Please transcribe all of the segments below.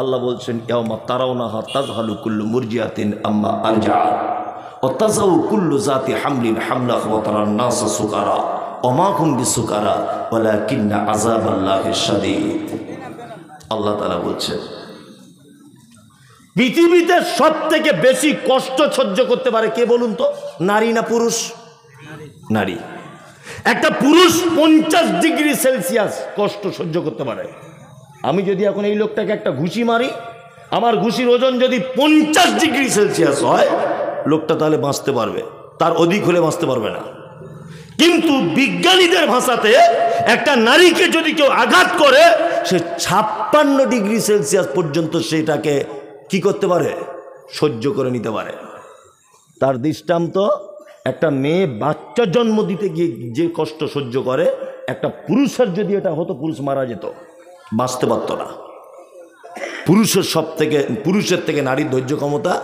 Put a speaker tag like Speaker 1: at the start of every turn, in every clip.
Speaker 1: আল্লাহ বলছেন ইয়ামা তারাও না হা তাজহালু কুল্লু মুরজিয়াতিন আম্মা আরজা ও তাজাউ কুল্লু জাতি হামলিন হামলা ওয়াতারা নাসা সুকারা অমা হুম বিসুকারা ওয়ালা কিন্না আজাব আল্লাহ শাদীদ। আল্লাহ তাআলা বলছেন, পৃথিবীতে সব থেকে বেশি কষ্ট সহ্য করতে পারে কে বলুন তো? নারী না পুরুষ? নারী। একটা পুরুষ পঞ্চাশ ডিগ্রি সেলসিয়াস কষ্ট সহ্য করতে পারে। আমি যদি এখন এই লোকটাকে একটা ঘুষি মারি, আমার ঘুষির ওজন যদি পঞ্চাশ ডিগ্রি সেলসিয়াস হয়, লোকটা তাহলে বাঁচতে পারবে। তার অধিক হলে বাঁচতে পারবে না। কিন্তু বিজ্ঞানীদের ভাষাতে একটা নারীকে যদি কেউ আঘাত করে, সে ছাপ্পান্ন ডিগ্রি সেলসিয়াস পর্যন্ত সেটাকে কি করতে পারে? সহ্য করে নিতে পারে। তার দৃষ্টান্ত, একটা মেয়ে বাচ্চা জন্ম দিতে গিয়ে যে কষ্ট সহ্য করে, একটা পুরুষের যদি এটা হতো, পুরুষ মারা যেত। বাঁচতে পারতো না। পুরুষের সব থেকে, পুরুষের থেকে নারীর ধৈর্য ক্ষমতা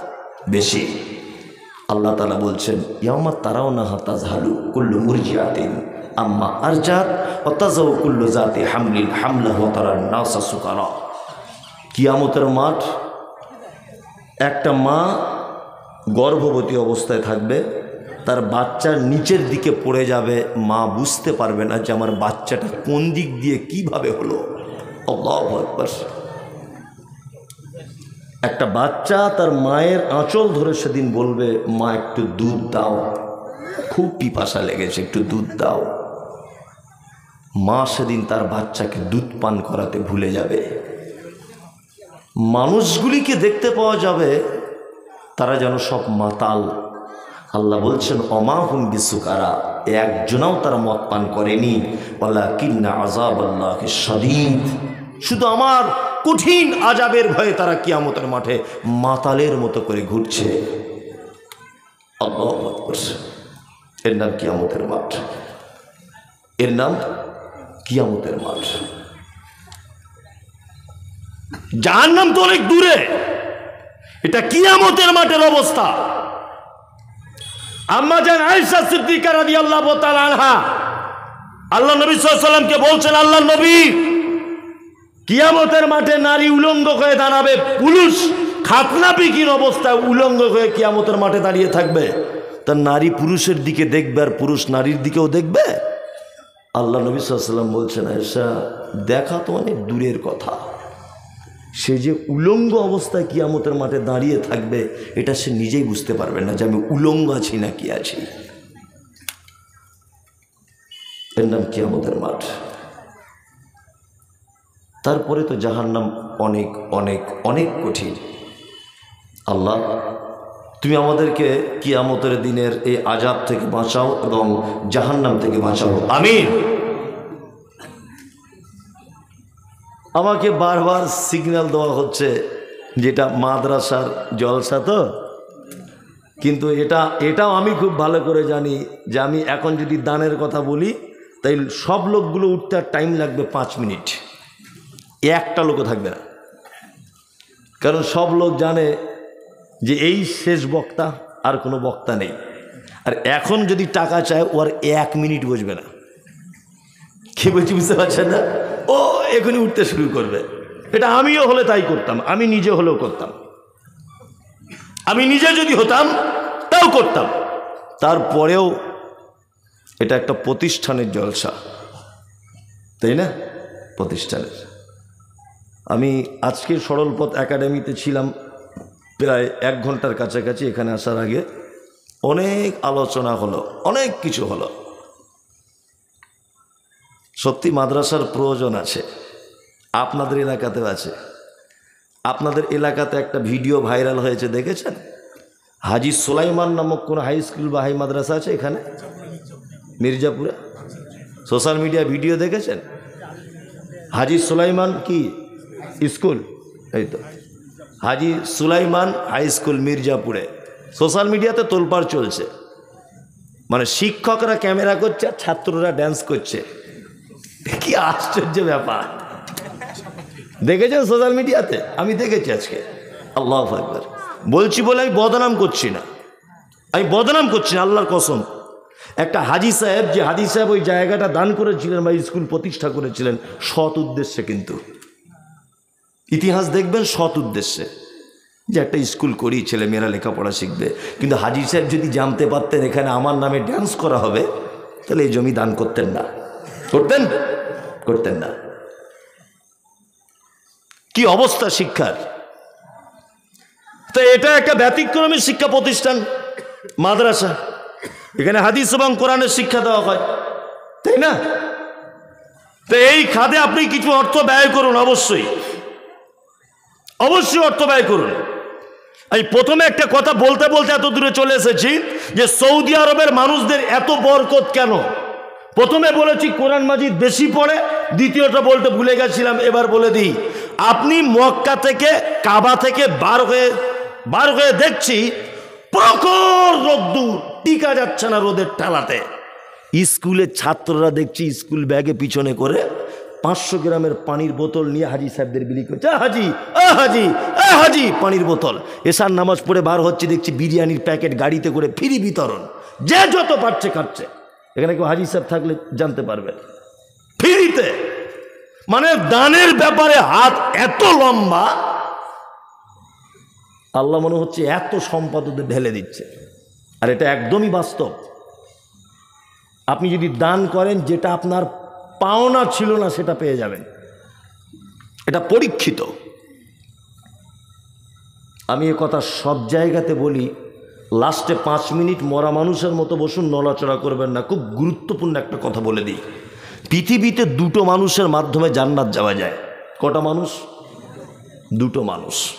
Speaker 1: বেশি। আল্লাহ তালা বলছেন ইয়ামা তারাও না হাতাজ হালু কুল্লু মুরজিয়াতিন আম্মা আরজাত অতাজাও কুল্লু জাতি হামলিন হামলা হতারা নাসা সুকারা। কিয়ামতের মাঠ, একটা মা গর্ভবতী অবস্থায় থাকবে, তার বাচ্চার নিচের দিকে পড়ে যাবে, মা বুঝতে পারবে না যে আমার বাচ্চাটা কোন দিক দিয়ে কীভাবে হলো। একটা বাচ্চা তার মায়ের আঁচল ধরে সেদিন বলবে, মা, একটু দুধ দাও। খুব পিপাসা লেগেছে, একটু দুধ দাও। মা সেদিন তার বাচ্চাকে দুধ পান করাতে ভুলে যাবে। মানুষগুলিকে দেখতে পাওয়া যাবে, তারা যেন সব মাতাল আল্লাহ বলছেন অমাহুম বিসুকারা একজনাও তারা মদ পান করেনি। বলা কিন্না আজাব আল্লাহ সদীদ শুধু আমার কঠিন আজাবের ভয়ে তারা কিয়ামতের মাঠে মাতালের মতো করে ঘুরছে। আল্লাহ আকবার। এর নাম কিয়ামতের মাঠ। এর নাম কিয়ামতের মাঠ। যার নাম তো অনেক দূরে। এটা কিয়ামতের মাঠের অবস্থা। আম্মা আল্লাহ নবী বলছেন, আল্লাহ নবী মাঠে নারী উলঙ্গ দাঁড়াবে, পুরুষ খাতনা উলঙ্গ কিয়ামতের মাঠে দাঁড়িয়ে থাকবে। নারী পুরুষের দিকে দেখবে আর পুরুষ নারীর দিকেও দেখবে? আল্লাহ নবী সাল্লাম বলছেন, আয়েশা, দেখা তো অনেক দূরের কথা। সে যে উলঙ্গ অবস্থায় কিয়ামতের মাঠে দাঁড়িয়ে থাকবে, এটা সে নিজেই বুঝতে পারবে না যে আমি উলঙ্গ আছি না কি আছি। এর নাম কিয়ামতের মাঠ। তারপরে তো জাহার নাম অনেক অনেক অনেক কঠিন। আল্লাহ, তুমি আমাদেরকে কিয়ামতের দিনের এই আজাব থেকে বাঁচাও এবং জাহান্নাম থেকে বাঁচাও। আমিন। আমাকে বারবার সিগন্যাল দেওয়া হচ্ছে যেটা মাদ্রাসার জলসা তো। কিন্তু এটা, এটাও আমি খুব ভালো করে জানি যে আমি এখন যদি দানের কথা বলি, তাই সব লোকগুলো উঠতে টাইম লাগবে পাঁচ মিনিট একটা লোকও থাকবে না। কারণ সব লোক জানে যে এই শেষ বক্তা আর কোনো বক্তা নেই। আর এখন যদি টাকা চায়, ও আর এক মিনিট বসবে না। কি বলছি বুঝতে পারছেন না? এখনই উঠতে শুরু করবে। এটা আমিও হলে তাই করতাম, আমি নিজে হলেও করতাম। আমি নিজে যদি হতাম, তাও করতাম। তারপরেও এটা একটা প্রতিষ্ঠানের জলসা, তাই না? প্রতিষ্ঠানের। আমি আজকের সরলপথ একাডেমিতে ছিলাম প্রায় এক ঘণ্টার কাছাকাছি এখানে আসার আগে। অনেক আলোচনা হলো, অনেক কিছু হলো। সত্যি মাদ্রাসার প্রয়োজন আছে। আপনাদের এলাকাতেও আছে। আপনাদের এলাকাতে একটা ভিডিও ভাইরাল হয়েছে, দেখেছেন? হাজি সোলাইমান নামক কোনো হাই স্কুল বা হাই মাদ্রাসা আছে এখানে? মির্জাপুরে? সোশ্যাল মিডিয়া ভিডিও দেখেছেন? হাজি সুলাইমান কি স্কুল? এই তো। হাজি সুলাইমান হাই স্কুল মির্জাপুরে। সোশ্যাল মিডিয়াতে তোলপাড় চলছে। মানে শিক্ষকরা ক্যামেরা করছে আর ছাত্ররা ড্যান্স করছে। কি আশ্চর্য ব্যাপার। দেখেছেন সোশ্যাল মিডিয়াতে? আমি দেখেছি আজকে। আল্লাহ একবার বলছি বলে আমি বদনাম করছি না। আমি বদনাম করছি না, আল্লাহর কসম। একটা হাজি সাহেব, যে হাজি সাহেব ওই জায়গাটা দান করেছিলেন বা স্কুল প্রতিষ্ঠা করেছিলেন, সৎ উদ্দেশ্যে কিন্তু। ইতিহাস দেখবেন সৎ উদ্দেশ্যে। যে একটা স্কুল করি, ছেলে মেয়েরা লেখাপড়া শিখবে। কিন্তু হাজি সাহেব যদি জানতে পারতেন এখানে আমার নামে ড্যান্স করা হবে, তাহলে এই জমি দান করতেন না। করতেন? করতেন না। কি অবস্থা শিক্ষার? তো এটা একটা ব্যতিক্রমী শিক্ষা প্রতিষ্ঠান, মাদ্রাসা। এখানে হাদিস এবং কোরআনের শিক্ষা দেওয়া হয়, তাই না? তো এই খাদে আপনি কিছু অর্থ ব্যয় করুন, অবশ্যই। অবশ্যই অর্থ ব্যয় করুন। আমি প্রথমে একটা কথা বলতে বলতে এত দূরে চলে এসেছি যে সৌদি আরবের মানুষদের এত বরকত কেন? প্রথমে বলেছি কোরআন মাজিদ বেশি পড়ে, দ্বিতীয়টা বলতে ভুলে গেছিলাম, এবার বলে দিই। আপনি মক্কা থেকে কাবা থেকে বার হয়ে বার হয়ে দেখছি প্রখর রোদ্দুর টিকা যাচ্ছে না রোদের ঠালাতে স্কুলের ছাত্ররা দেখছি স্কুল ব্যাগে পিছনে করে পাঁচশো গ্রামের পানির বোতল নিয়ে হাজি সাহেবদের বিলি করছে। হাজি আ হাজি আ হাজি, পানির বোতল। এসার নামাজ পড়ে বার হচ্ছে, দেখছি বিরিয়ানির প্যাকেট গাড়িতে করে ফ্রি বিতরণ। যে যত পারছে খাচ্ছে। এখানে কেউ হাজি সাহেব থাকলে জানতে পারবেন। ফ্রিতে মানে দানের ব্যাপারে হাত এত লম্বা, আল্লাহ মনে হচ্ছে এত সম্পদ ঢেলে দিচ্ছে। আর এটা একদমই বাস্তব। আপনি যদি দান করেন, যেটা আপনার পাওনা ছিল না, সেটা পেয়ে যাবেন। এটা পরীক্ষিত। আমি এ কথা সব জায়গাতে বলি, লাস্টে পাঁচ মিনিট মরা মানুষের মতো বসুন, নড়াচড়া করবেন না। খুব গুরুত্বপূর্ণ একটা কথা বলে দিই। পৃথিবীতে দুটো মানুষের মাধ্যমে জান্নাত যাওয়া যায়। কটা মানুষ? দুটো মানুষ।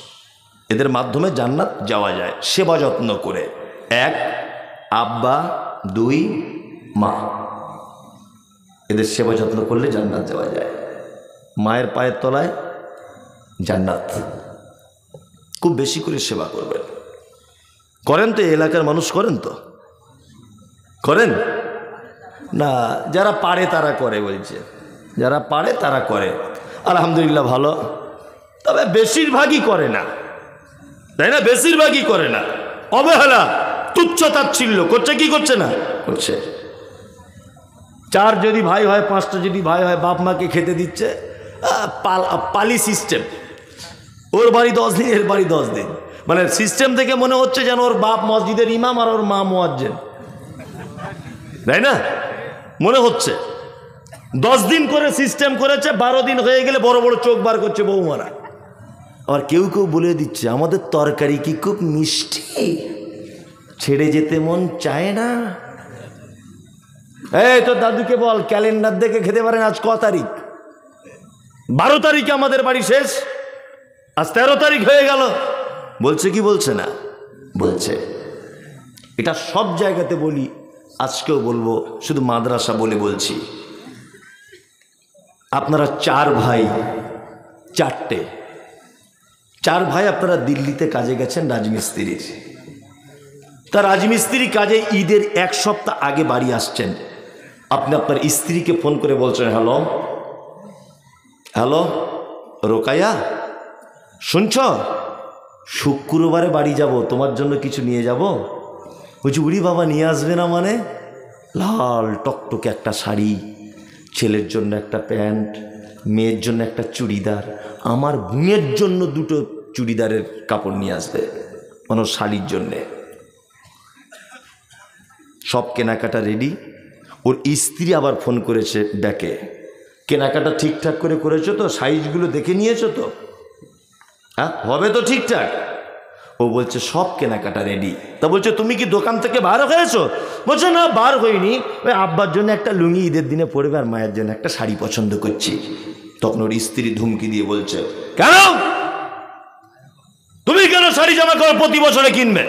Speaker 1: এদের মাধ্যমে জান্নাত যাওয়া যায়। সেবা যত্ন করে। এক, আব্বা, দুই, মা। এদের সেবা যত্ন করলে জান্নাত যাওয়া যায়। মায়ের পায়ের তলায় জান্নাত। খুব বেশি করে সেবা করবেন। করেন তো এলাকার মানুষ করেন তো? করেন? না, যারা পারে তারা করে বলছে। যারা পারে তারা করে। আলহামদুলিল্লাহ ভালো। তবে বেশিরভাগই করে না। তাই না? বেশিরভাগই করে না। অবহেলা, তুচ্ছ তাচ্ছিল্য, করছে কি করছে না? করছে। চার যদি ভাই হয়, পাঁচটা যদি ভাই হয়, বাপ মাকে খেতে দিচ্ছে পালি সিস্টেম। ওর বাড়ি দশ দিন, এর বাড়ি দশ দিন। মানে সিস্টেম থেকে মনে হচ্ছে যেন ওর বাপ মসজিদের ইমাম আর ওর মা মোয়াজ্জেন। তাই না? মনে হচ্ছে। দশ দিন করে সিস্টেম করেছে, বারো দিন হয়ে গেলে বড় বড় চোখ বার করছে বৌমারা। আবার কেউ কেউ বলে দিচ্ছে, আমাদের তরকারি কি খুব মিষ্টি? ছেড়ে যেতে মন চায় না। এই তো দাদুকে বল ক্যালেন্ডার দেখে খেতে পারেন আজ ক তারিখ? বারো তারিখে আমাদের বাড়ি শেষ। আজ তেরো তারিখ হয়ে গেল। বলছে কি বলছে না? বলছে, এটা সব জায়গাতে বলি আজকেও বলব, শুধু মাদ্রাসা বলে বলছি। আপনারা চার ভাই, চারটে। চার ভাই আপনারা দিল্লিতে কাজে গেছেন রাজমিস্ত্রির। তা রাজমিস্ত্রি কাজে ঈদের এক সপ্তাহ আগে বাড়ি আসছেন। আপনি আপনার স্ত্রীকে ফোন করে বলছেন, হ্যালো হ্যালো রোকায়া শুনছ? শুক্রবারে বাড়ি যাব, তোমার জন্য কিছু নিয়ে যাব? বলছি, উড়ি বাবা, নিয়ে আসবে না মানে? লাল টকটকে একটা শাড়ি, ছেলের জন্য একটা প্যান্ট, মেয়ের জন্য একটা চুড়িদার, আমার মেয়ের জন্য দুটো চুড়িদারের কাপড় নিয়ে আসবে ওর শাড়ির জন্যে। সব কেনাকাটা রেডি ওর স্ত্রী আবার ফোন করেছে ডেকে কেনাকাটা ঠিকঠাক করে করেছ তো? সাইজগুলো দেখে নিয়েছো তো? হ্যাঁ হবে তো ঠিকঠাক। ও বলছে, সব কেনাকাটা রেডি তা বলছে, তুমি কি দোকান থেকে বার হয়েছো? বলছে, না, বার হইনি। ওই আব্বার জন্য একটা লুঙ্গি ঈদের দিনে পরবে আর মায়ের জন্য একটা শাড়ি পছন্দ করছি। তখন ওর স্ত্রী ধুমকি দিয়ে বলছে, কেন? তুমি কেন শাড়ি জামা কাপড় প্রতি বছরে কিনবে?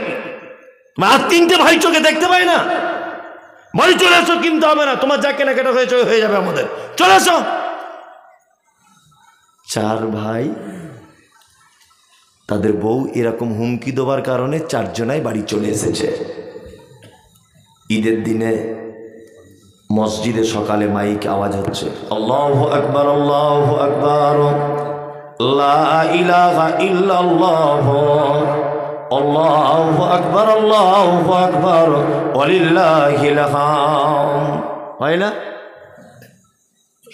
Speaker 1: আর তিনটে ভাই চোখে দেখতে পাই না। বাড়ি চলে এসো, কিনতে হবে না। তোমার যা কেনাকাটা হয়েছে হয়ে যাবে আমাদের। চলে এসো। চার ভাই তাদের বউ এরকম হুমকি দেওয়ার কারণে চারজনাই বাড়ি চলে এসেছে। ঈদের দিনে মসজিদে সকালে মাইক আওয়াজ হচ্ছে, আল্লাহ আকবর আল্লাহ আকবর হয় না?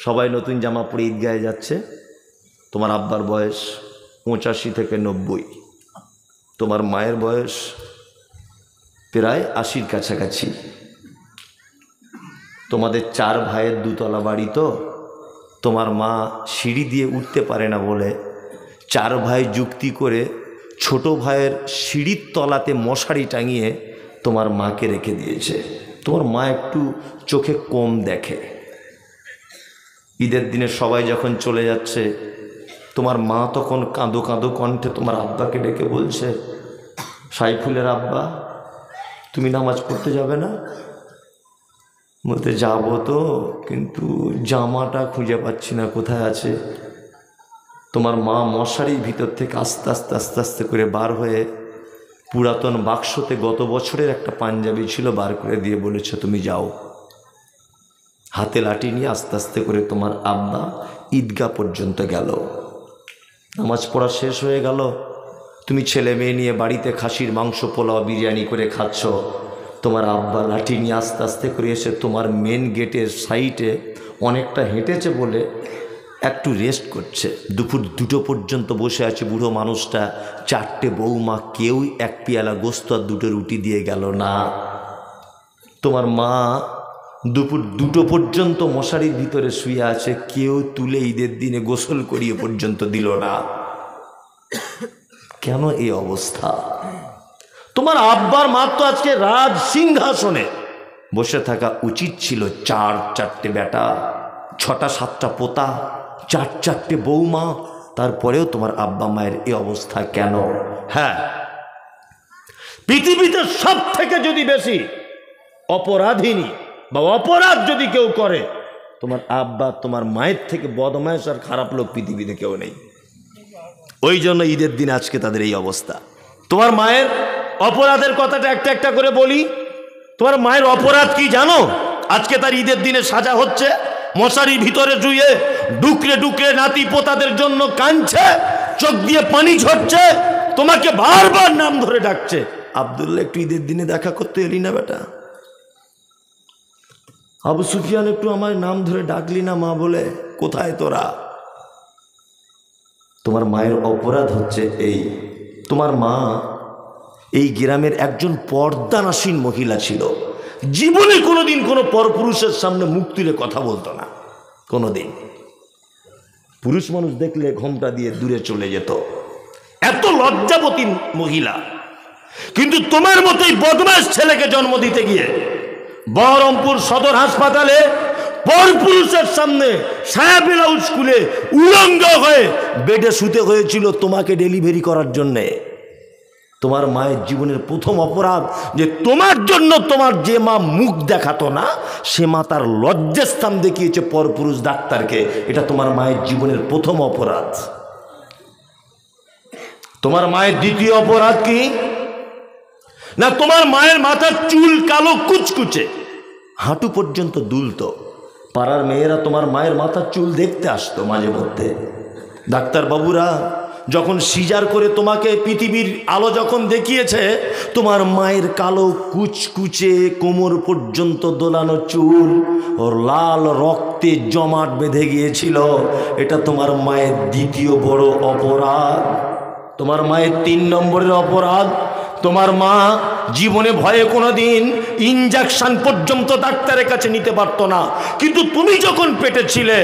Speaker 1: সবাই নতুন জামা পরে ঈদগাহে যাচ্ছে, তোমার আব্বার বয়স পঁচাশি থেকে নব্বই। তোমার মায়ের বয়স প্রায় আশির কাছাকাছি। তোমাদের চার ভাইয়ের দুতলা বাড়ি তো, তোমার মা সিঁড়ি দিয়ে উঠতে পারে না বলে চার ভাই যুক্তি করে ছোট ভাইয়ের সিঁড়ির তলাতে মশারি টাঙিয়ে তোমার মাকে রেখে দিয়েছে। তোমার মা একটু চোখে কম দেখে। ঈদের দিনে সবাই যখন চলে যাচ্ছে তোমার মা তখন কাঁদো কাঁদো কণ্ঠে তোমার আব্বাকে ডেকে বলছে, সাইফুলের আব্বা, তুমি নামাজ পড়তে যাবে না? বলতে, যাব তো, কিন্তু জামাটা খুঁজে পাচ্ছি না, কোথায় আছে? তোমার মা মশারির ভিতর থেকে আস্তে আস্তে আস্তে আস্তে করে বার হয়ে পুরাতন বাক্সতে গত বছরের একটা পাঞ্জাবি ছিল বার করে দিয়ে বলেছে, তুমি যাও। হাতে লাঠি নিয়ে আস্তে আস্তে করে তোমার আব্বা ঈদগা পর্যন্ত গেল। নামাজ পড়া শেষ হয়ে গেল। তুমি ছেলে মেয়ে নিয়ে বাড়িতে খাসির মাংস, পোলাও, বিরিয়ানি করে খাচ্ছ। তোমার আব্বা লাঠি নিয়ে আস্তে আস্তে করে এসে তোমার মেন গেটের সাইটে অনেকটা হেঁটেছে বলে একটু রেস্ট করছে। দুপুর দুটো পর্যন্ত বসে আছে বুড়ো মানুষটা। চারটে বৌমা কেউই এক পেয়ালা গোস্ত আর দুটো রুটি দিয়ে গেল না। তোমার মা দুপুর দুটো পর্যন্ত মশারির ভিতরে শুয়ে আছে, কেউ তুলে ঈদের দিনে গোসল করিয়ে পর্যন্ত দিল না। কেন এই অবস্থা? তোমার আব্বার মা তো আজকে রাজ সিংহাসনে। বসে থাকা উচিত ছিল চার চারটে বেটা, ছটা সাতটা পোতা, চার চারটে বৌমা, তারপরেও তোমার আব্বা মায়ের এই অবস্থা কেন? হ্যাঁ পৃথিবীতে সব থেকে যদি বেশি অপরাধিনী বা অপরাধ যদি কেউ করে, তোমার আব্বা, তোমার মায়ের থেকে বদমায়েশ আর খারাপ লোক পৃথিবীতে কেউ নেই। ওই জন্য ঈদের দিন আজকে তাদের এই অবস্থা। তোমার মায়ের অপরাধের কথাটা একটা একটা করে বলি। তোমার মায়ের অপরাধ কি জানো? আজকে তার ঈদের দিনে সাজা হচ্ছে, মশারির ভিতরে জুয়ে ডুকরে ডুকরে নাতি পোতাদের জন্য কাঁদছে, চোখ দিয়ে পানি ঝরছে, তোমাকে বারবার নাম ধরে ডাকছে। আবদুল্লাহ একটু ঈদের দিনে দেখা করতে এলি না বেটা? আবু সুফিয়ান একটু আমার নাম ধরে ডাকলি না মা বলে, কোথায় তোরা? তোমার মায়ের অপরাধ হচ্ছে এই। তোমার মা এই গ্রামের একজন পর্দানাসীন মহিলা ছিল। জীবনে কোনোদিন কোনো পরপুরুষের সামনে মুখ তুলে কথা বলতো না। কোনোদিন। পুরুষ মানুষ দেখলে ঘোমটা দিয়ে দূরে চলে যেত। এত লজ্জাবতী মহিলা। কিন্তু তোমার মতোই বদমাস ছেলেকে জন্ম দিতে গিয়ে বহরমপুর সদর হাসপাতালে পরপুরুষের সামনে সায়াবিলাউ স্কুলে উলঙ্গ হয়ে বেডে শুতে হয়েছিল তোমাকে ডেলিভারি করার জন্যে। তোমার মায়ের জীবনের প্রথম অপরাধ যে তোমার জন্য তোমার যে মা মুখ দেখাতো না, সে মা তার লজ্জাস্থান দেখিয়েছে পরপুরুষ ডাক্তারকে। এটা তোমার মায়ের জীবনের প্রথম অপরাধ। তোমার মায়ের দ্বিতীয় অপরাধ কি? না তোমার মায়ের মাথার চুল কালো কুচকুচে। হাঁটু পর্যন্ত দুলতো। পাড়ার মেয়েরা তোমার মায়ের মাথার চুল দেখতে আসতো মাঝে মধ্যে। ডাক্তারবাবুরা যখন সিজার করে তোমাকে পৃথিবীর আলো যখন দেখিয়েছে, তোমার মায়ের কালো কুচকুচে কোমর পর্যন্ত দোলানো চুল ও লাল রক্তে জমাট বেঁধে গিয়েছিল। এটা তোমার মায়ের দ্বিতীয় বড় অপরাধ। তোমার মায়ের তিন নম্বরের অপরাধ তোমার মা জীবনে ভয়ে কোনো দিন ইঞ্জেকশন পর্যন্ত ডাক্তারের কাছে নিতে পারতো না। কিন্তু তুমি যখন পেটে ছিলে,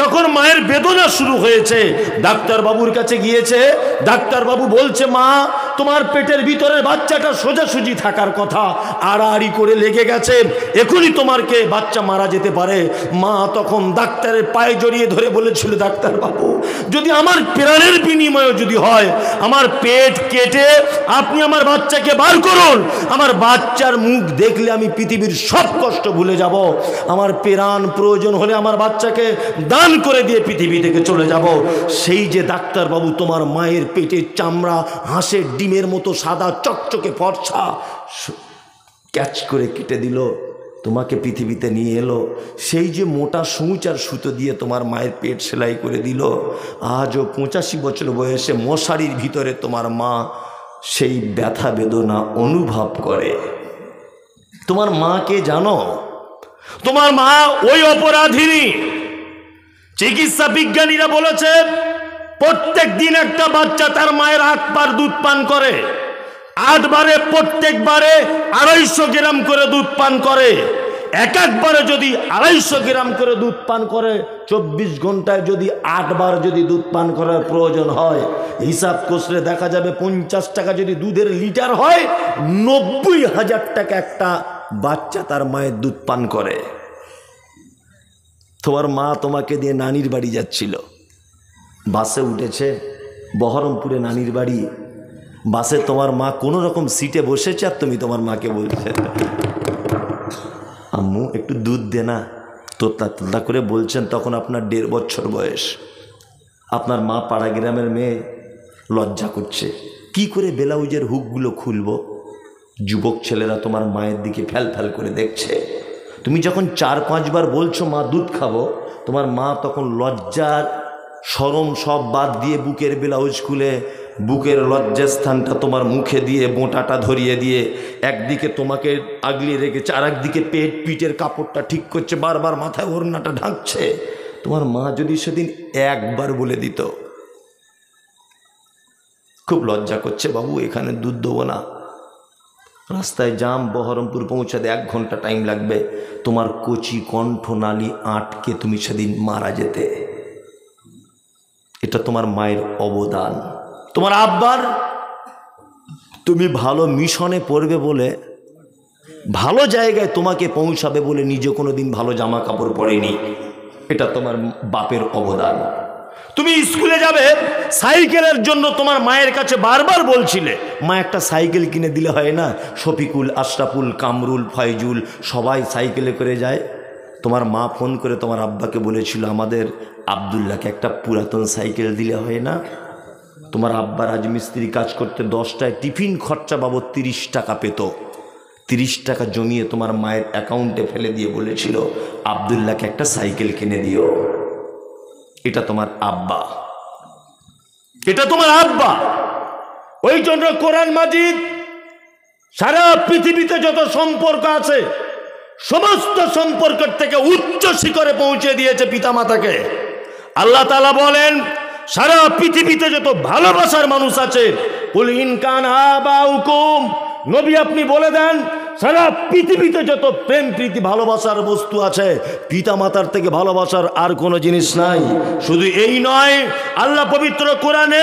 Speaker 1: যখন মায়ের বেদনা শুরু হয়েছে, ডাক্তারবাবুর কাছে গিয়েছে, ডাক্তারবাবু বলছে, মা, তোমার পেটের ভিতরের বাচ্চাটা সোজাসুজি থাকার কথা। আড়াআড়ি করে লেগে গেছে, এখনই তোমারকে বাচ্চা মারা যেতে পারে। মা তখন ডাক্তারের পায়ে জড়িয়ে ধরে বলেছিল, ডাক্তারবাবু, যদি আমার প্রাণের বিনিময়ে যদি হয়, আমার পেট কেটে আপনি আমার বাচ্চাকে বার করুন আমার বাচ্চার মুখ দেখলে আমি পৃথিবীর সব কষ্ট ভুলে যাব। আমার প্রাণ প্রয়োজন হলে আমার বাচ্চাকে দান করে দিয়ে পৃথিবী থেকে চলে যাব। সেই যে ডাক্তারবাবু তোমার মায়ের পেটের চামড়া, হাঁসের ডিমের মতো সাদা চকচকে ফর্সা ক্যাচ করে কেটে দিল, তোমাকে পৃথিবীতে নিয়ে এলো। সেই যে মোটা সূচ আর সুতো দিয়ে তোমার মায়ের পেট সেলাই করে দিল, আজও পঁচাশি বছর বয়সে মশারির ভিতরে তোমার মা সেই ব্যথা বেদনা অনুভব করে। তোমার মাকে জানো? তোমার মা ওই অপরাধিনী। চিকিৎসা বিজ্ঞানীরা বলেছে, প্রত্যেক দিন একটা বাচ্চা তার মায়ের আটবার দুধ পান করে। আটবারে প্রত্যেকবারে আড়াইশো গ্রাম করে দুধ পান করে। এক একবারে যদি আড়াইশো গ্রাম করে দুধ পান করে, চব্বিশ ঘন্টায় যদি আটবার যদি দুধ পান করার প্রয়োজন হয়, হিসাব কষলে দেখা যাবে পঞ্চাশ টাকা যদি দুধের লিটার হয়, নব্বই হাজার টাকা একটা বাচ্চা তার মায়ের দুধ পান করে। তোমার মা তোমাকে দিয়ে নানির বাড়ি যাচ্ছিল। বাসে উঠেছে, বহরমপুরে নানির বাড়ি। বাসে তোমার মা কোনো রকম সিটে বসেছে আর তুমি তোমার মাকে বলছে আম্মু, একটু দুধ দে না। তোতলা তোতলা করে বলছেন, তখন আপনার দেড় বছর বয়স। আপনার মা পাড়া গ্রামের মেয়ে লজ্জা করছে। কি করে ব্লাউজের হুকগুলো খুলবো? যুবক ছেলেরা তোমার মায়ের দিকে ফ্যাল ফ্যাল করে দেখছে। তুমি যখন চার পাঁচবার বলছো, মা, দুধ খাব, তোমার মা তখন লজ্জার সরম সব বাদ দিয়ে বুকের ব্লাউজ খুলে বুকের লজ্জাস্থানটা তোমার মুখে দিয়ে বোঁটাটা ধরিয়ে দিয়ে, একদিকে তোমাকে আগলিয়ে রেখেছে আর একদিকে পেট পিঠের কাপড়টা ঠিক করছে, বারবার মাথায় ওড়নাটা ঢাকছে। তোমার মা যদি সেদিন একবার বলে দিত, খুব লজ্জা করছে বাবু, এখানে দুধ দেবো না। রাস্তায় জাম, বহরমপুর পৌঁছাতে এক ঘণ্টা টাইম লাগবে। তোমার কচি কণ্ঠনালী আটকে তুমি সেদিন মারা যেতে। এটা তোমার মায়ের অবদান। তোমার আব্বার? তুমি ভালো মিশনে পড়বে বলে ভালো জায়গায় তোমাকে পৌঁছাবে বলে নিজে কোনো দিন ভালো জামা কাপড় পরেনি। এটা তোমার বাপের অবদান। তুমি স্কুলে যাবে, সাইকেলের জন্য তোমার মায়ের কাছে বারবার বলছিলে, মা, একটা সাইকেল কিনে দিলে হয় না? শফিকুল, আশরাফুল, কামরুল, ফয়জুল, সবাই সাইকেলে করে যায়? তোমার মা ফোন করে তোমার আব্বাকে বলেছিল, আমাদের আবদুল্লাহকে একটা পুরাতন সাইকেল দিলে হয় না? তোমার আব্বা রাজমিস্ত্রি কাজ করতে দশটায় টিফিন খরচা বাবদ তিরিশ টাকা পেত। তিরিশ টাকা জমিয়ে তোমার মায়ের অ্যাকাউন্টে ফেলে দিয়ে বলেছিল, আবদুল্লাহকে একটা সাইকেল কিনে দিও। এটা তোমার আব্বা। এটা তোমার আব্বা। ওই জন্য কোরআন মাজিদ সারা পৃথিবীতে যত সম্পর্ক আছে, সমস্ত সম্পর্কের থেকে উচ্চ শিখরে পৌঁছে দিয়েছে পিতামাতাকে। আল্লাহ তালা বলেন সারা পৃথিবীতে যত ভালোবাসার মানুষ আছে কুল ইনকান আবা নবী আপনি বলে দেন সারা পৃথিবীতে যত প্রেম, প্রীতি, ভালোবাসার বস্তু আছে পিতা মাতার থেকে ভালোবাসার আর কোনো জিনিস নাই। শুধু এই নয়, আল্লাহ পবিত্র কোরআনে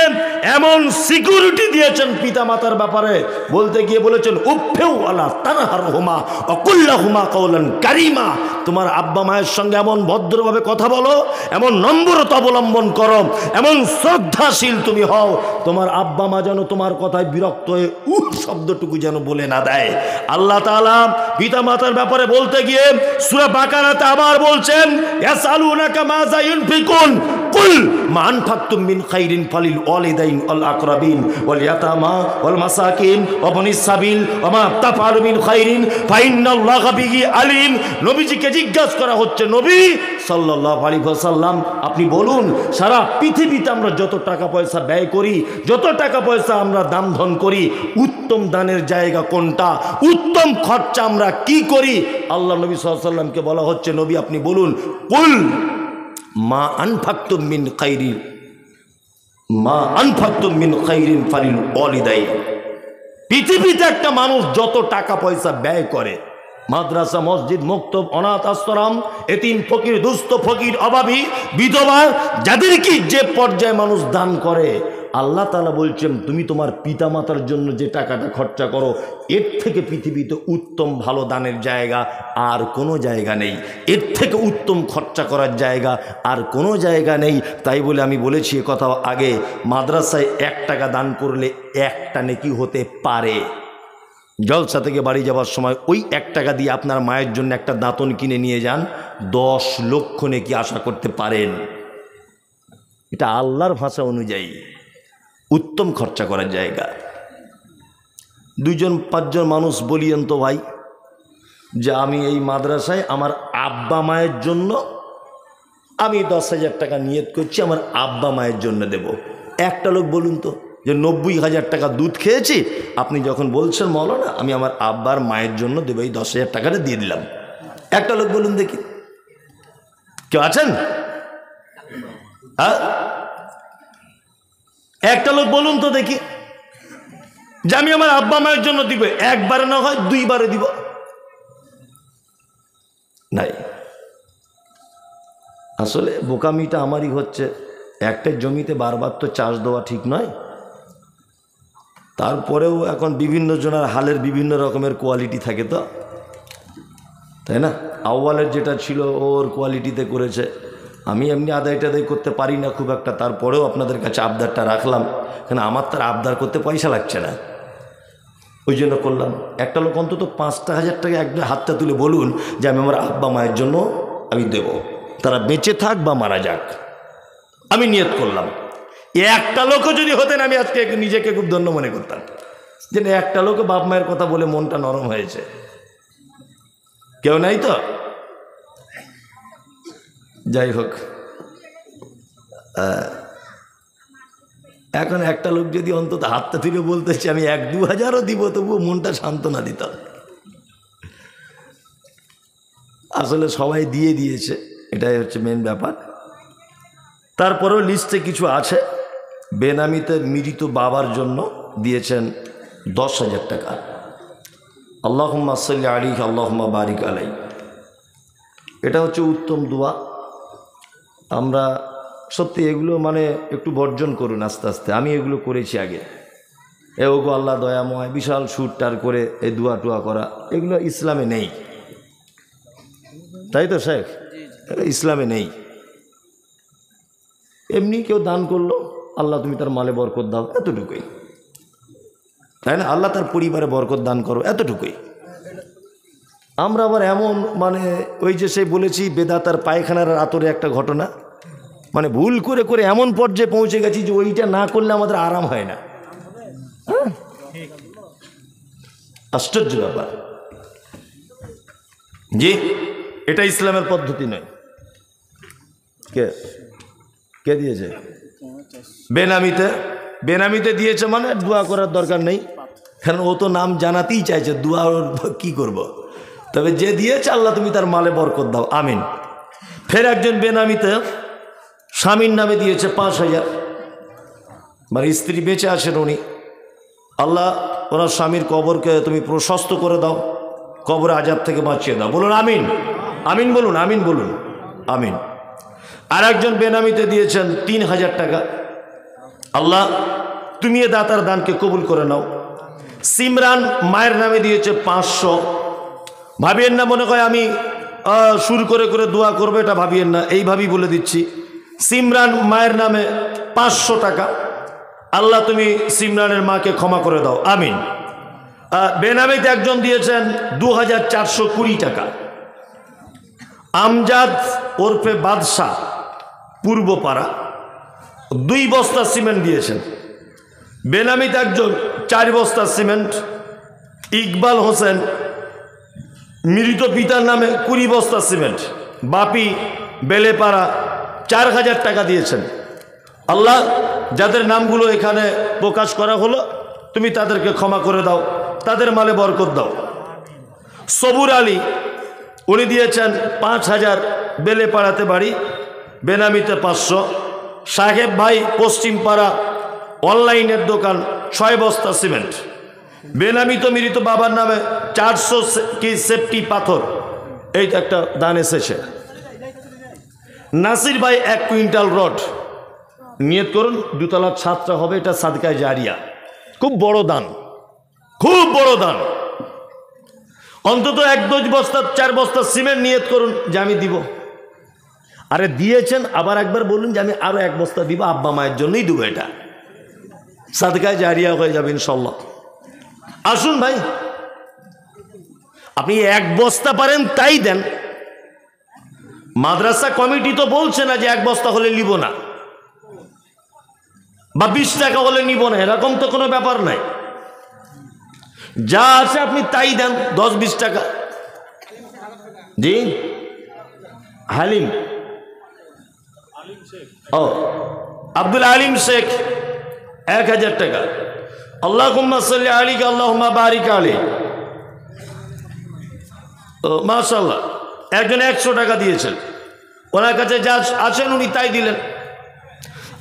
Speaker 1: এমন সিকিউরিটি দিয়েছেন পিতা মাতার ব্যাপারে। বলতে গিয়ে বলেছেন উফেউ আল্লাহ তানহার হুমা, অকুল্লা হুমা কৌলান কারিমা। তোমার আব্বা মায়ের সঙ্গে এমন ভদ্রভাবে কথা বলো, এমন নম্রতা অবলম্বন করো, এমন শ্রদ্ধাশীল তুমি হও, তোমার আব্বা মা যেন তোমার কথায় বিরক্ত হয়ে উহ শব্দটুকু যেন বলে না দেয়। আল্লাহ তাআলা পিতা মাতার ব্যাপারে বলতে গিয়ে সূরা বাকারাতে আবার বলছেন কুল মা আনফাকতুম মিন খাইরিন ফালিল ওয়ালিদাইন ওয়াল আকরাবিন ওয়াল ইয়াতামা ওয়াল মাসাকিন ওয়া সাবিল ওয়া মা মিন খাইরিন ফাইন্নাল্লাহা বিহি আলিম। নবীজিকে জিজ্ঞাসা করা হচ্ছে, নবী সাল্লাল্লাহু আলাইহি ওয়াসাল্লাম, আপনি বলুন, সারা পৃথিবীতে আমরা যত টাকা পয়সা ব্যয় করি, যত টাকা পয়সা আমরা দাম ধন করি, উত্তম দানের জায়গা কোনটা? উত্তম খরচা আমরা কি করি? আল্লাহ নবী সাল্লামকে বলা হচ্ছে, নবী, আপনি বলুন, কুল। মা আনফাক্তুম মিন খাইরি মা আনফাক্তুম মিন খাইরিন ফারিন অলিদাই পৃথিবীতে একটা মানুষ যত টাকা পয়সা ব্যয় করে, মাদ্রাসা, মসজিদ, মুক্তব, অনাথ আশ্রম, এতিম, ফকির, দুস্থ, ফকির, অভাবী, বিধবা, যাদেরকে যে পর্যায়ে মানুষ দান করে আল্লাহ তালা বলছেন, তুমি তোমার পিতামাতার জন্য যে টাকাটা খরচা করো, এর থেকে পৃথিবীতে উত্তম ভালো দানের জায়গা আর কোনো জায়গা নেই। এর থেকে উত্তম খরচা করার জায়গা আর কোনো জায়গা নেই। তাই বলে আমি বলেছি কথা আগে, মাদ্রাসায় এক টাকা দান করলে একটা নেকি হতে পারে। জলসা থেকে বাড়ি যাওয়ার সময় ওই এক টাকা দিয়ে আপনার মায়ের জন্য একটা দাঁতন কিনে নিয়ে যান, দশ লক্ষ নেকি আশা করতে পারেন। এটা আল্লাহর ভাষা অনুযায়ী। উত্তম খরচা করার জায়গা। দুজন পাঁচজন মানুষ বলিয়েন তো ভাই, যে আমি এই মাদ্রাসায় আমার আব্বা মায়ের জন্য আমি দশ হাজার টাকা নিয়ত করছি, আমার আব্বা মায়ের জন্য দেব। একটা লোক বলুন তো, যে নব্বই হাজার টাকা দুধ খেয়েছি, আপনি যখন বলছেন মৌলানা, আমি আমার আব্বার মায়ের জন্য দেবো, এই দশ হাজার টাকাটা দিয়ে দিলাম। একটা লোক বলুন দেখি। কেউ আছেন? হ্যাঁ? একটা লোক বলুন তো দেখি। যে আমি আমার আব্বা মায়ের জন্য দিব, একবারে না হয় দুইবারে দিব। নাই। আসলে বোকামিটা আমারই হচ্ছে। একটা জমিতে বারবার তো চাষ দেওয়া ঠিক নয়। তারপরেও এখন বিভিন্ন জনের হালের বিভিন্ন রকমের কোয়ালিটি থাকে তো। তাই না? আউ্বালের যেটা ছিল ওর কোয়ালিটিতে করেছে। আমি এমনি আদায় টাদায় করতে পারি না খুব একটা, তারপরেও আপনাদের কাছে আবদারটা রাখলাম। কেন, আমার তার আবদার করতে পয়সা লাগছে না। ওই জন্য করলাম। একটা লোক অন্তত পাঁচটা হাজার টাকা একদম হাতটা তুলে বলুন যে আমি আমার আব্বা মায়ের জন্য আমি দেব। তারা বেঁচে থাক বা মারা যাক। আমি নিয়ত করলাম। একটা লোকও যদি হতেন, আমি আজকে নিজেকে খুব ধন্য মনে করতাম। যে একটা লোকও বাপ মায়ের কথা বলে মনটা নরম হয়েছে। কেউ নাই তো? যাই হোক এখন একটা লোক যদি অন্তত হাতটা তুলে বলতেছে আমি এক দু হাজারও দিব, তবুও মনটা সান্ত্বনা দিতাম আসলে সবাই দিয়ে দিয়েছে, এটাই হচ্ছে মেন ব্যাপার। তারপরেও লিস্টে কিছু আছে। বেনামিতে মৃত বাবার জন্য দিয়েছেন দশ হাজার টাকা। আল্লাহম্মা সাল্লি আলী আল্লাহম্মা বারিক আলাই এটা হচ্ছে উত্তম দোয়া। আমরা সত্যি এগুলো মানে একটু বর্জন করুন আস্তে আস্তে। আমি এগুলো করেছি আগে। এ ওগো আল্লাহ দয়াময়, বিশাল সুর টার করে এই দোয়া টুয়া করা, এগুলো ইসলামে নেই। তাই তো, শেখ? ইসলামে নেই। এমনি কেউ দান করল, আল্লাহ তুমি তার মালে বরকত দাও, এতটুকুই। তাই না? আল্লাহ তার পরিবারে বরকত দান করো, এতটুকুই। আমরা আবার এমন মানে ওই যে সে বলেছি বেদাতার পায়খানার আতরে একটা ঘটনা। মানে ভুল করে করে এমন পর্যায়ে পৌঁছে গেছি যে ওইটা না করলে আমাদের আরাম হয় না। হ্যাঁ? আশ্চর্য ব্যাপার। জি, এটা ইসলামের পদ্ধতি নয়। কে? কে দিয়েছে? বেনামিতে। বেনামিতে দিয়েছে মানে দোয়া করার দরকার নেই। কারণ ও তো নাম জানাতেই চাইছে, দোয়া কি করব। তবে যে দিয়েছে আল্লাহ তুমি তার মালে বরকত দাও, আমিন। ফের একজন বেনামিতে স্বামীর নামে দিয়েছে পাঁচ হাজার। মানে স্ত্রী বেঁচে আছেন উনি। আল্লাহ ওনার স্বামীর কবরকে তুমি প্রশস্ত করে দাও, কবর আজাব থেকে বাঁচিয়ে দাও। বলুন, আমিন। আমিন বলুন আমিন বলুন, আমিন। আর একজন বেনামিতে দিয়েছেন তিন হাজার টাকা। আল্লাহ, তুমি এ দাতার দানকে কবুল করে নাও। সিমরান মায়ের নামে দিয়েছে পাঁচশো। ভাবিয়েন না, মনে হয় আমি শুরু করে করে দোয়া করব, এটা ভাবিয়েন না। এইভাবেই বলে দিচ্ছি, সিমরান মায়ের নামে পাঁচশো টাকা। আল্লাহ তুমি সিমরানের মাকে ক্ষমা করে দাও। আমিন। বেনামিতে একজন দিয়েছেন দু হাজার চারশো কুড়ি টাকা। আমজাদ ওরফে বাদশাহ, পূর্বপাড়া, দুই বস্তা সিমেন্ট দিয়েছেন। বেনামিতে একজন, চার বস্তা সিমেন্ট। ইকবাল হোসেন মৃত পিতার নামে কুড়ি বস্তা সিমেন্ট। বাপি বেলেপাড়া চার হাজার টাকা দিয়েছেন। আল্লাহ যাদের নামগুলো এখানে প্রকাশ করা হলো, তুমি তাদেরকে ক্ষমা করে দাও, তাদের মালে বরকত দাও। সবুর আলী, উনি দিয়েছেন পাঁচ হাজার বেলে পাড়াতে বাড়ি, বেনামিতে পাঁচশো। সাহেব ভাই পশ্চিমপাড়া অনলাইনের দোকান, ছয় বস্তা সিমেন্ট। বেনামিত মৃত বাবার নামে চারশো কি সেফটি পাথর। এই তো একটা দান এসেছে। নাসির ভাই এক কুইন্টাল রড। নিয়ত করুন, দুতলার ছাদটা হবে, এটা সাদকায় জারিয়া। খুব বড় দান। খুব বড় দান। অন্তত এক দশ বস্তা, চার বস্তা সিমেন্ট নিয়ত করুন, যে আমি দিব। আরে দিয়েছেন, আবার একবার বলুন যে আমি আরও এক বস্তা দিব, আব্বা মায়ের জন্যই দেবো এটা। সাদকায় জারিয়া হয়ে যাবে ইনশাল্লাহ। আসুন ভাই। আপনি এক বস্তা পারেন, তাই দেন। মাদ্রাসা কমিটি তো বলছে না যে এক বস্তা হলে নিব না। বা বিশ টাকা হলে নিব না, এরকম তো কোনো ব্যাপার নাই। যা আছে আপনি তাই দেন, দশ, বিশ টাকা। জি? হালিম। ও, আব্দুল আলিম শেখ, এক হাজার টাকা। আল্লাহ সাল্লি আলিক আল্লাহ বারিক আলী। ও মাশাল্লাহ একজন একশো টাকা দিয়েছেন। ওনার কাছে যা আছেন উনি তাই দিলেন।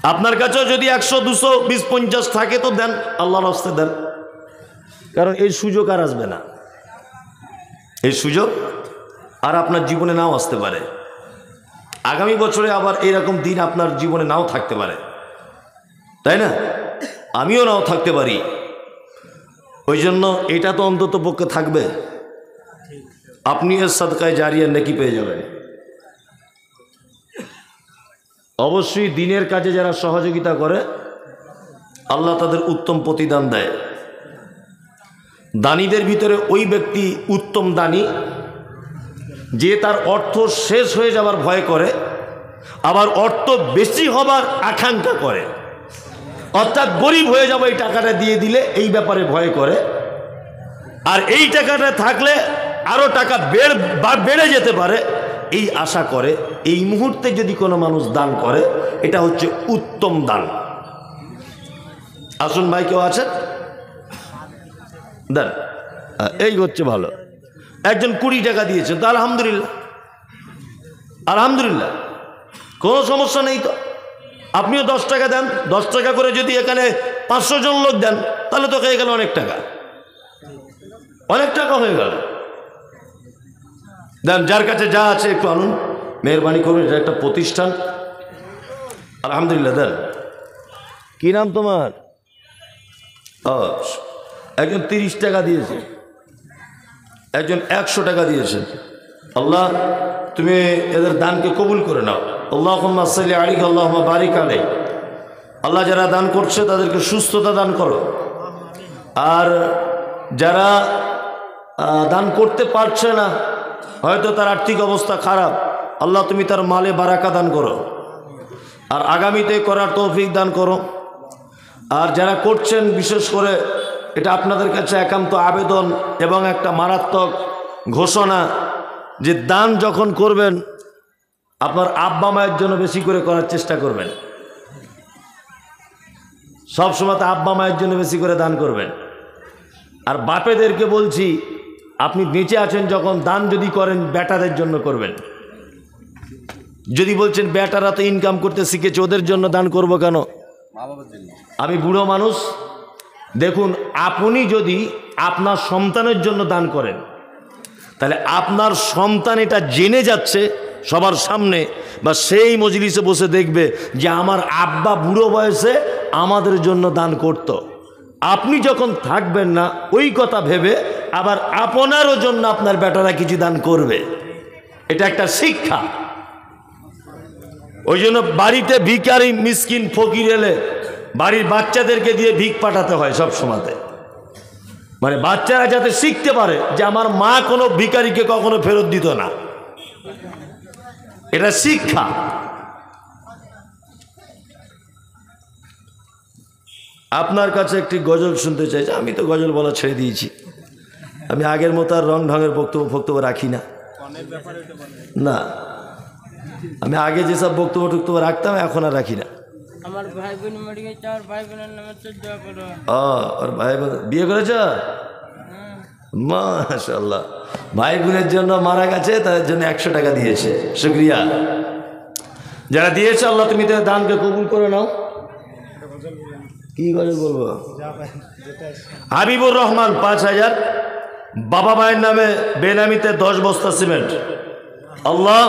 Speaker 1: আপনার কাছেও যদি একশো, দুশো, বিশ, পঞ্চাশ থাকে তো দেন, আল্লাহর হস্তে দেন। কারণ এই সুযোগ আর আসবে না। এই সুযোগ আর আপনার জীবনে নাও আসতে পারে। আগামী বছরে আবার এরকম দিন আপনার জীবনে নাও থাকতে পারে। তাই না? আমিও নাও থাকতে পারি। ওই জন্য এটা তো অন্তত পক্ষে থাকবে। আপনি এর সাদকায় জারিয়ে নেকি পেয়ে যাবেন। অবশ্যই দিনের কাজে যারা সহযোগিতা করে, আল্লাহ তাদের উত্তম প্রতিদান দেয়। দানীদের ভিতরে ওই ব্যক্তি উত্তম দানী, যে তার অর্থ শেষ হয়ে যাবার ভয় করে, আবার অর্থ বেশি হবার আকাঙ্ক্ষা করে। অর্থাৎ গরিব হয়ে যাব, এই টাকাটা দিয়ে দিলে এই ব্যাপারে ভয় করে। আর এই টাকাটা থাকলে আরও টাকা বেড় বেড়ে যেতে পারে। এই আশা করে, এই মুহূর্তে যদি কোনো মানুষ দান করে, এটা হচ্ছে উত্তম দান। আসুন ভাই, কেউ আছেন? দেন। এই হচ্ছে ভালো। একজন কুড়ি টাকা দিয়েছেন তো আলহামদুলিল্লাহ। আলহামদুলিল্লাহ। কোনো সমস্যা নেই তো? আপনিও দশ টাকা দেন, দশ টাকা করে যদি এখানে পাঁচশো জন লোক দেন, তাহলে তো হয়ে গেল অনেক টাকা। অনেক টাকা হয়ে গেল। দেন, যার কাছে যা আছে একটু আনুন। মেহরবানি করুন, এটা একটা প্রতিষ্ঠান। আলহামদুলিল্লাহ, দেন। কি নাম তোমার? একজন তিরিশ টাকা দিয়েছে। একজন একশো টাকা দিয়েছে আল্লাহ তুমি এদের দানকে কবুল করে নাও। আল্লাহ সাল্লি আলিক আল্লাহ বারিক আলাই আল্লাহ যারা দান করছে, তাদেরকে সুস্থতা দান করো। আর যারা দান করতে পারছে না, হয়তো তার আর্থিক অবস্থা খারাপ। আল্লাহ তুমি তার মালে বারাকা দান করো। আর আগামীতে করার তৌফিক দান করো। আর যারা করছেন, বিশেষ করে এটা আপনাদের কাছে একান্ত আবেদন এবং একটা মারাত্মক ঘোষণা যে দান যখন করবেন, আপনার আব্বা মায়ের জন্য বেশি করে করার চেষ্টা করবেন। সব সময় তো আব্বা মায়ের জন্য বেশি করে দান করবেন। আর বাপেদেরকে বলছি, আপনি বেঁচে আছেন যখন, দান যদি করেন, বেটাদের জন্য করবেন। যদি বলছেন, বেটারা তো ইনকাম করতে শিখেছে, ওদের জন্য দান করব কেন? আমি বুড়ো মানুষ। দেখুন, আপনি যদি আপনার সন্তানের জন্য দান করেন তাহলে আপনার সন্তান এটা জেনে যাচ্ছে সবার সামনে বা সেই মজলিসে বসে দেখবে যে আমার আব্বা বুড়ো বয়সে আমাদের জন্য দান করত। আপনি যখন থাকবেন না, ওই কথা ভেবে আবার আপনারও জন্য আপনার বেটারা কিছু দান করবে। এটা একটা শিক্ষা। ওই জন্য বাড়িতে ভিকারি মিসকিন, ফকির এলে বাড়ির বাচ্চাদেরকে দিয়ে ভিক পাঠাতে হয় সব সময়তে। মানে বাচ্চারা যাতে শিখতে পারে যে আমার মা কোনো ভিকারিকে কখনো ফেরত দিত না। এটা শিক্ষা। আপনার কাছে একটি গজল শুনতে চাইছি আমি তো গজল বলা ছেড়ে দিয়েছি। আমি আগের মতো আর রং ঢঙের বক্তব্য বক্তব্য রাখি না। না। আমি আগে যেসব বক্তব্য টক্তব্য রাখতাম, এখন আর রাখি না।
Speaker 2: আমার ভাই বোন মরে গেছে আমার ভাই বোনের নামে তো করো।
Speaker 1: ও ওর ভাই বোন বিয়ে করেছ? মাশাল্লাহ ভাই বোনের জন্য মারা গেছে তাদের জন্য একশো টাকা দিয়েছে। শুক্রিয়া। যারা দিয়েছে আল্লাহ তুমি তাদের দানকে কবুল করে নাও। কি করে বলব? হাবিবুর রহমান পাঁচ হাজার। বাবা মায়ের নামে বেনামিতে দশ বস্তা সিমেন্ট। আল্লাহ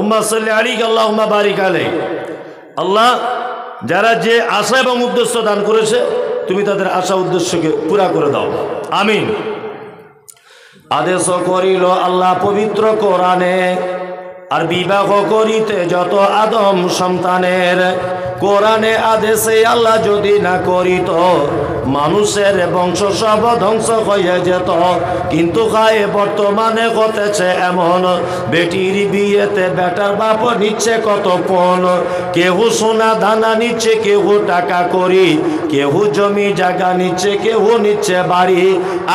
Speaker 1: উম্মা সাল্লি আলিক আল্লাহ উম্মা বারিক আলাই আল্লাহ যারা যে আশা এবং উদ্দেশ্য দান করেছে, তুমি তাদের আশা উদ্দেশ্যকে পুরা করে দাও। আমিন। আদেশ করিল আল্লাহ পবিত্র কোরআনে, আর বিবাহ করিতে যত আদম সন্তানের, কোরআনে আদেশে আল্লাহ যদি না করিত মানুষের বংশ সব ধ্বংস হয়ে যেত। কিন্তু খায় বর্তমানে ঘটেছে এমন, বেটির বিয়েতে বেটার বাপ নিচ্ছে কত পণ কেউ সোনা দানা নিচ্ছে কেউ টাকা করি কেউ জমি জায়গা নিচ্ছে কেউ নিচ্ছে বাড়ি।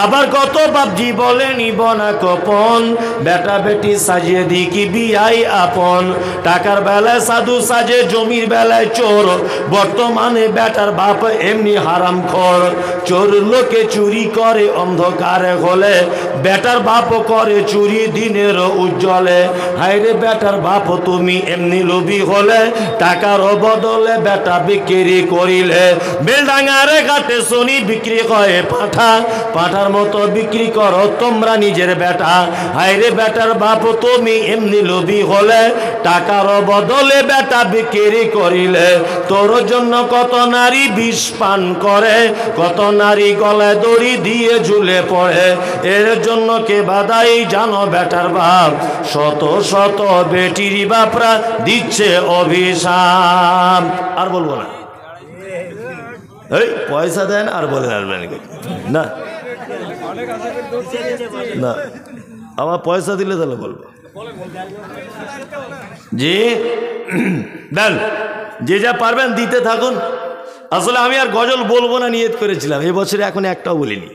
Speaker 1: আবার কত বাপজি বলে, নিব না কপন। বেটা বেটি সাজিয়ে দি কি বিয়াই আপন। টাকার বেলায় সাধু সাজে, জমির বেলায় চোর। বর্তমানে বেটার বাপ এমনি হারাম খোর চোর লোকে চুরি করে, অন্ধকারে হলে। বেটার বাপ করে চুরি দিনের উজ্জ্বলে। হাইরে বেটার বাপ, তুমি এমনি লোভী হলে। টাকার বদলে বেটা বিক্রি করিলে। বেলডাঙ্গারে ঘাটে শনি বিক্রি করে পাঠা। পাঠার মতো বিক্রি করো তোমরা নিজের বেটা। হাইরে বেটার বাপ, তুমি এমনি লোভী হলে। টাকার বদলে বেটা বিক্রি করিলে। তোর জন্য কত নারী বিষ পান করে। কত নারী গলায় দড়ি দিয়ে ঝুলে পড়ে? এর জন্য কে বাদাই জানো বেটার বাপ? শত শত বেটির বাপরা দিচ্ছে অভিশাপ। আর বলব না। এই, পয়সা দেন আর বলে আর বলেন না। না। আমার পয়সা দিলে তাহলে বলব। জি। দেন। যে যা পারবেন দিতে থাকুন। আসলে আমি আর গজল বলব না, নিয়ত করেছিলাম। এবছরে এখন একটাও বলিনি।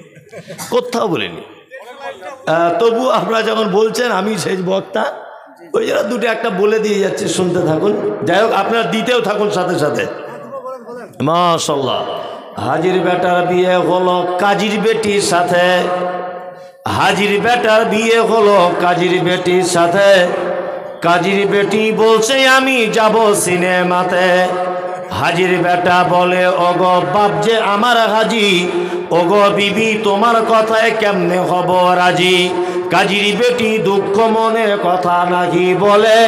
Speaker 1: কোথাও বলিনি। তবু আপনারা যখন বলছেন, আমি সেই বক্তা, ওই জন্য দুটো একটা বলে দিয়ে যাচ্ছে, শুনতে থাকুন। যাই হোক, আপনারা দিতেও থাকুন সাথে সাথে। মাশাল্লাহ হাজির বেটার বিয়ে হলো কাজীর বেটির সাথে। হাজির বেটার বিয়ে হলো কাজীর বেটির সাথে। কাজীর বেটি বলছে, আমি যাব সিনেমাতে। হাজির বেটা বলে, ওগো বাপ যে আমার হাজি, ওগ বিবি তোমার কথায় কেমনে হব রাজি? কাজির বেটি দুঃখ মনে কথা নাকি বলে,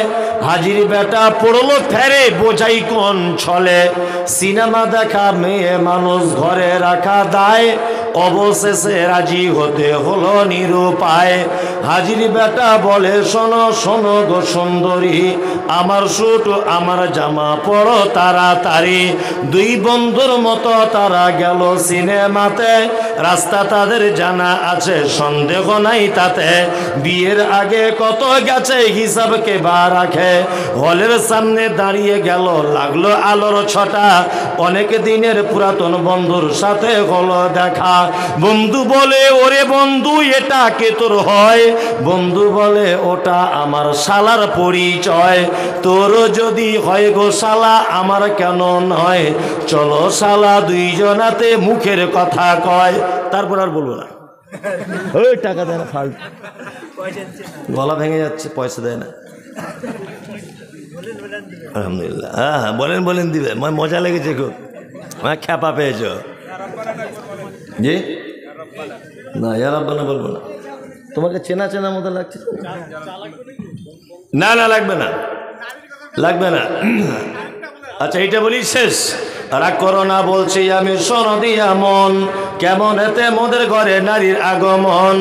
Speaker 1: হাজির বেটা পড়ল ফেরে বোঝাই কোন ছলে। সিনেমা দেখা মেয়ে মানুষ ঘরে রাখা দায় অবশেষে রাজি হতে হলো নিরুপায়। হাজির বেটা বলে, শোনো শোনো গো সুন্দরী, আমার সুট, আমার জামা পড়ো তাড়াতাড়ি। দুই বন্ধুর মতো তারা গেল সিনেমাতে। রাস্তা তাদের জানা আছে, সন্দেহ নাই তাতে। বিয়ের আগে কত গেছে হিসাব কে বা রাখে। হলের সামনে দাঁড়িয়ে গেল, লাগল আলোর ছটা। অনেক দিনের পুরাতন বন্ধুর সাথে হলো দেখা। বন্ধু বলে ওরে বন্ধু এটা কে তোর হয়? বন্ধু বলে ওটা আমার শালার পরিচয়। তোর যদি হয় গো শালা আমার কেন নয় চলো শালা দুইজনাতে মুখের কথা কয়। তারপর আর বলব না। ওই টাকা দেয় না ফাল্টু গলা ভেঙে যাচ্ছে পয়সা দেয় না। আলহামদুলিল্লাহ। হ্যাঁ হ্যাঁ বলেন বলেন দিবে। মজা লেগেছে খুব। আমার খ্যাপা পেয়েছ। জি? না ইয়ার আব্বানা বলব না। তোমাকে চেনা চেনা মতো লাগছে? না না, লাগবে না। লাগবে না। আচ্ছা এটা বলি শেষ। রাগ করো না বলছি আমি সরদিয়া দিয়া মন। কেমন এতে মোদের ঘরে নারীর আগমন?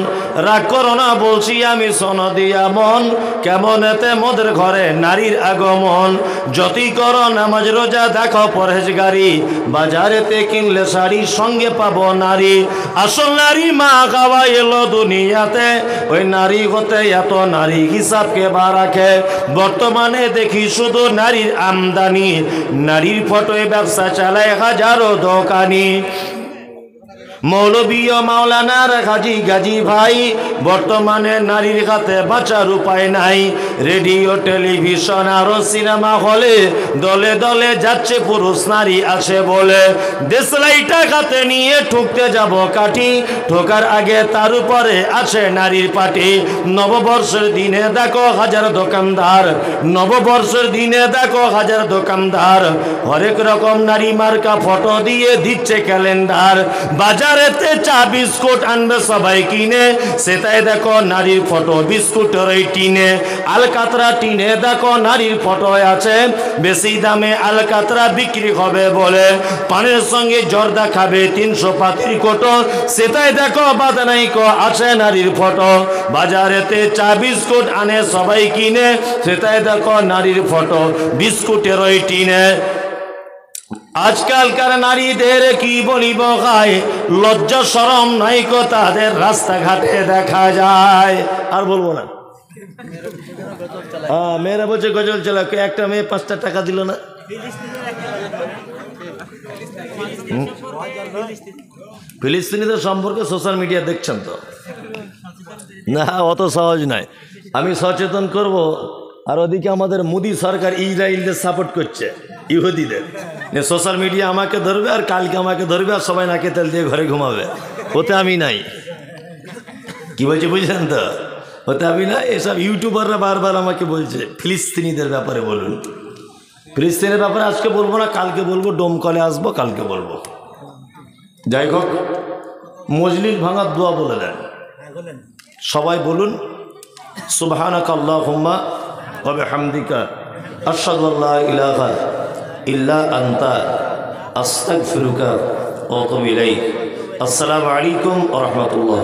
Speaker 1: রাগ করো না, বলছি আমি শোনো দিয়া মন কেমন এতে মোদের ঘরে নারীর আগমন? যতই করো নামাজ, রোজা দেখো পরহেজগারি। বাজারেতে কিনলে শাড়ি, সঙ্গে পাবো নারী। আসল নারী মা খাওয়া এলো দুনিয়াতে। ওই নারী হতে এত নারী হিসাবকে বা রাখে? বর্তমানে দেখি শুধু নারীর আমদানি। নারীর ফটোয় ব্যবসা চালায় হাজারো দোকানি। মৌলবী ও মাওলানার গাজী গাজী ভাই, বর্তমানে নারীর হাতে বাঁচার উপায় নাই। রেডিও, টেলিভিশন আরও সিনেমা হলে দলে দলে যাচ্ছে পুরুষ, নারী আছে বলে। দেশলাইটা হাতে নিয়ে ঠুকতে যাব কাঠি, ঠোকার আগে তার উপরে আছে নারীর পাটি। নববর্ষের দিনে দেখো হাজার দোকানদার, নববর্ষের দিনে দেখো হাজার দোকানদার। হরেক রকম নারী মার্কা ফটো দিয়ে দিচ্ছে ক্যালেন্ডার। বাজারেতে চা, বিস্কুট আনবে সবাই কিনে। সেটাই দেখো নারীর ফটো বিস্কুটের ওই টিনে। আলকাতরা টিনে দেখো নারীর ফটো আছে। বেশি দামে আলকাতরা বিক্রি হবে বলে। পানের সঙ্গে জর্দা খাবে তিনশো পাতির কোটো। সেটাই দেখো বাদানাইকো আছে নারীর ফটো। বাজারেতে চা, বিস্কুট আনে সবাই কিনে। সেটাই দেখো নারীর ফটো বিস্কুটের ওই টিনে। আজকালকার নারীদের কি বলিব গায়? লজ্জা সরম নাইকো তাদের রাস্তাঘাটে দেখা যায়। আর বলব না। হ্যাঁ মেয়েরা বলছে, গজল চালা একটা মেয়ে পাঁচটা টাকা দিল না? ফিলিস্তিনিদের সম্পর্কে সোশ্যাল মিডিয়া দেখছেন তো? না, অত সহজ নয়। আমি সচেতন করব। আর ওদিকে আমাদের মোদী সরকার ইসরায়েলদের সাপোর্ট করছে। ইহুদিদের। সোশ্যাল মিডিয়া আমাকে ধরবে আর কালকে আমাকে ধরবে আর সবাই নাকে তেল দিয়ে ঘরে ঘুমাবে। ওতে আমি নাই। কি বলছে বুঝলেন তো? ওতে আমি না এসব ইউটিউবাররা বারবার আমাকে বলছে ফিলিস্তিনিদের ব্যাপারে বলুন। ফিলিস্তিনের ব্যাপারে আজকে বলব না কালকে বলব ডোমকলে আসব কালকে বলব। যাই হোক মজলিস ভাঙার দোয়া বলে দেন। সবাই বলুন সুবহানাক আল্লাহুম্মা ওয়া বিহামদিকা আশহাদু আল্লা ইলাহা ইল্লা আনতা আস্তাগফিরুকা ওয়া আতুবু ইলাইক আসসালামু আলাইকুম ওয়া রাহমাতুল্লাহ